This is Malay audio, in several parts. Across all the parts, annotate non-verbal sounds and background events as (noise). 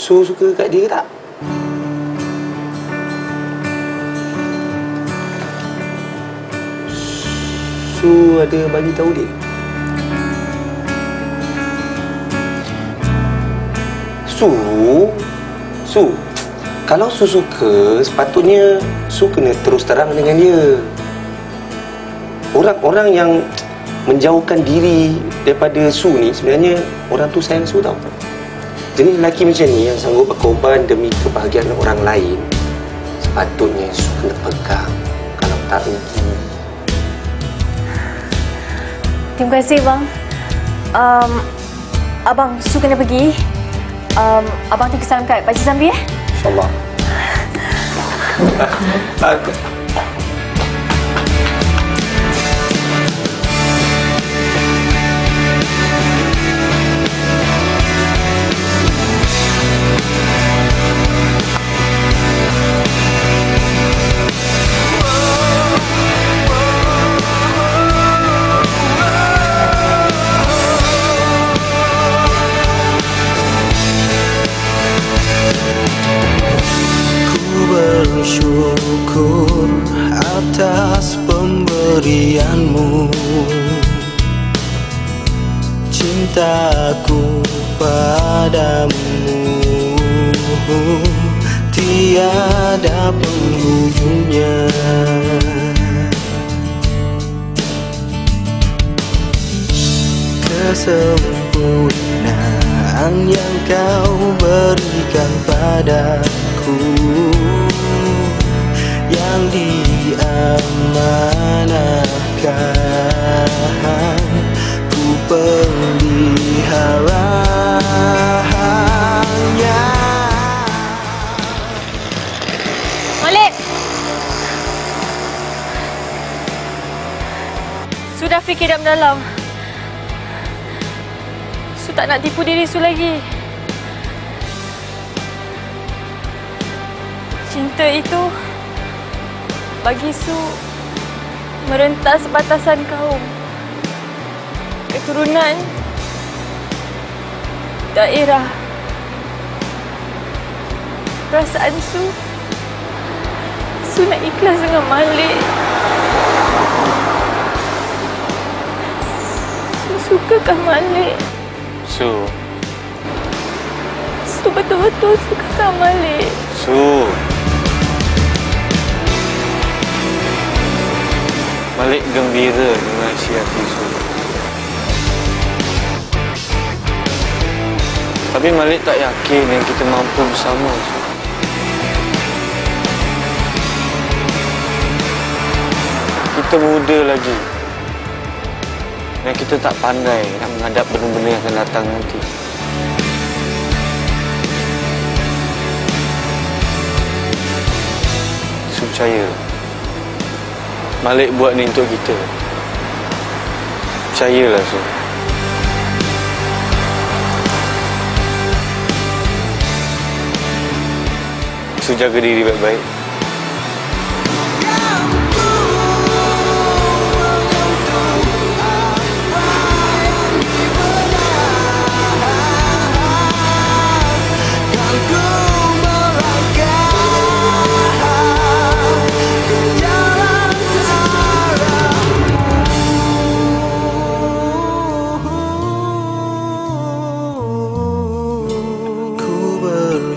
Su suka kat dia ke tak? Su ada bagi tahu dia. Su, Su, kalau Su suka, sepatutnya Su kena terus terang dengan dia. Orang-orang yang menjauhkan diri daripada Su ni sebenarnya orang tu sayang Su tau. Jadi lelaki macam ni yang sanggup berkorban demi kebahagiaan orang lain, sepatutnya Su kena pegang. Kalau tak rugi. Terima kasih bang. Um, abang Su kena pergi. Um, abang tengok salam kat Pakcik Zambi eh. InsyaAllah. Aku, (laughs) bersyukur atas pemberianmu. Cintaku padamu. Tiada penghujungnya. Kesempurnaan yang kau berikan padaku fikir dalam-dalam. Su tak nak tipu diri Su lagi. Cinta itu bagi Su merentas batasan kaum. Keturunan daerah perasaan Su Su nak ikhlas dengan Malik Su sukakan Malik Su, Su betul-betul sukakan Malik Su. Malik gembira dengan isi hati Su. Tapi Malik tak yakin yang kita mampu bersama Su. Kita muda lagi. Dan kita tak pandai nak menghadap benda-benda yang akan datang nanti. Su percaya. Malik buat ni untuk kita. Percayalah Su Su jaga diri baik-baik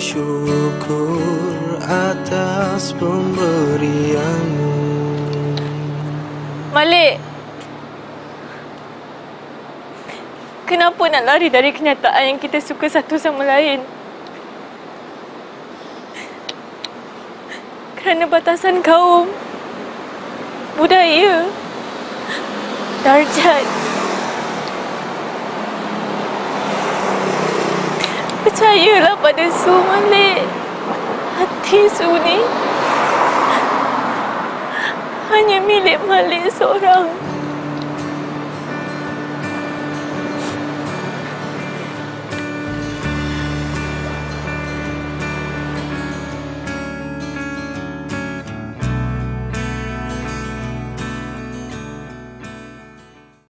bersyukur atas pemberianmu Malik Kenapa nak lari dari kenyataan yang kita suka satu sama lain? Kerana batasan kaum, budaya, darjat. Percayalah pada Su Malik. Hati Su ni hanya milik Malik seorang.